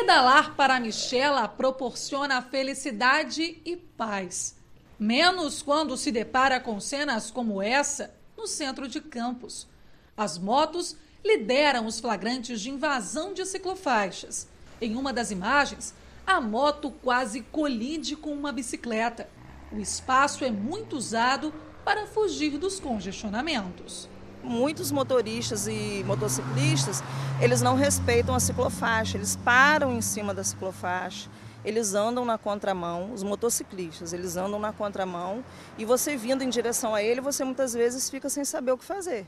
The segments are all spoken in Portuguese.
Pedalar para Michela proporciona felicidade e paz. Menos quando se depara com cenas como essa no centro de Campos. As motos lideram os flagrantes de invasão de ciclofaixas. Em uma das imagens, a moto quase colide com uma bicicleta. O espaço é muito usado para fugir dos congestionamentos muitos motoristas e motociclistas, eles não respeitam a ciclofaixa, eles param em cima da ciclofaixa, eles andam na contramão, os motociclistas, eles andam na contramão e você vindo em direção a ele, você muitas vezes fica sem saber o que fazer.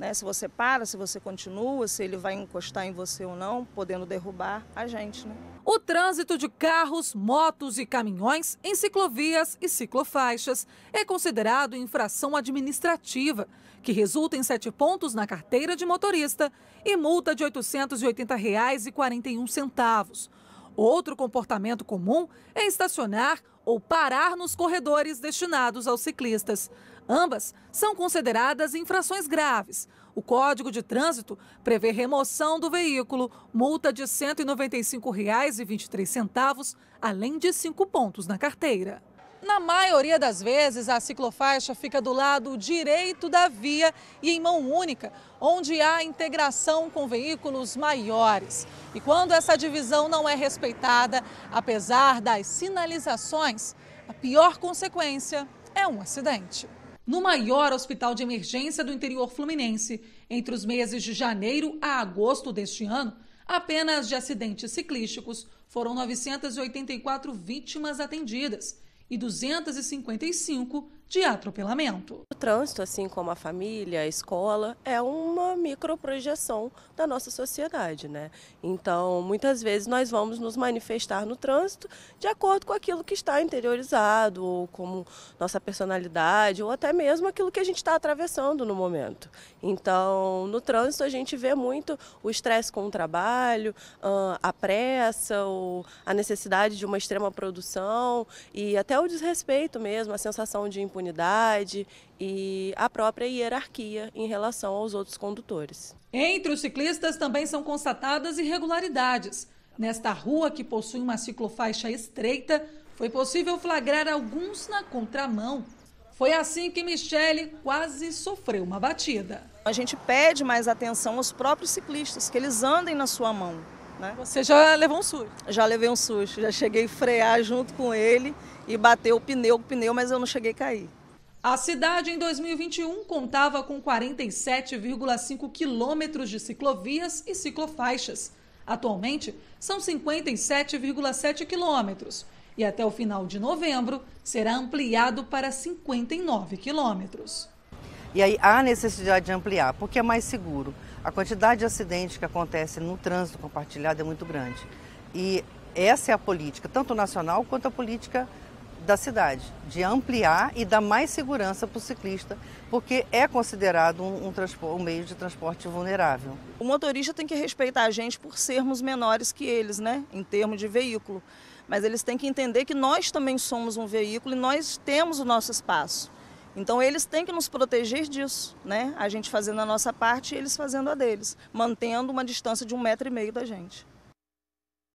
Né? Se você para, se você continua, se ele vai encostar em você ou não, podendo derrubar a gente. Né? O trânsito de carros, motos e caminhões em ciclovias e ciclofaixas é considerado infração administrativa, que resulta em sete pontos na carteira de motorista e multa de R$ 880,41. Outro comportamento comum é estacionar ou parar nos corredores destinados aos ciclistas. Ambas são consideradas infrações graves. O Código de Trânsito prevê remoção do veículo, multa de R$ 195,23, além de cinco pontos na carteira. Na maioria das vezes, a ciclofaixa fica do lado direito da via e em mão única, onde há integração com veículos maiores. E quando essa divisão não é respeitada, apesar das sinalizações, a pior consequência é um acidente no maior hospital de emergência do interior fluminense. Entre os meses de janeiro a agosto deste ano, apenas de acidentes ciclísticos foram 984 vítimas atendidas e 255 de atropelamento. O trânsito, assim como a família, a escola, é uma microprojeção da nossa sociedade, né? Então, muitas vezes nós vamos nos manifestar no trânsito de acordo com aquilo que está interiorizado, ou como nossa personalidade, ou até mesmo aquilo que a gente está atravessando no momento. Então, no trânsito a gente vê muito o estresse com o trabalho, a pressa, a necessidade de uma extrema produção e até o desrespeito mesmo, a sensação de impunidade impunidade e a própria hierarquia em relação aos outros condutores. Entre os ciclistas também são constatadas irregularidades. Nesta rua, que possui uma ciclofaixa estreita, foi possível flagrar alguns na contramão. Foi assim que Michele quase sofreu uma batida. A gente pede mais atenção aos próprios ciclistas, que eles andem na sua mão. Né? Você já levou um susto? Já levei um susto, já cheguei a frear junto com ele e bater o pneu com o pneu, mas eu não cheguei a cair. A cidade em 2021 contava com 47,5 quilômetros de ciclovias e ciclofaixas. Atualmente, são 57,7 quilômetros e até o final de novembro será ampliado para 59 quilômetros. E aí há necessidade de ampliar, porque é mais seguro a quantidade de acidentes que acontece no trânsito compartilhado é muito grande. E essa é a política, tanto nacional quanto a política da cidade, de ampliar e dar mais segurança para o ciclista, porque é considerado um, um, um, meio de transporte vulnerável. O motorista tem que respeitar a gente por sermos menores que eles, né, em termos de veículo. Mas eles têm que entender que nós também somos um veículo e nós temos o nosso espaço. Então eles têm que nos proteger disso, né? A gente fazendo a nossa parte e eles fazendo a deles, mantendo uma distância de um metro e meio da gente.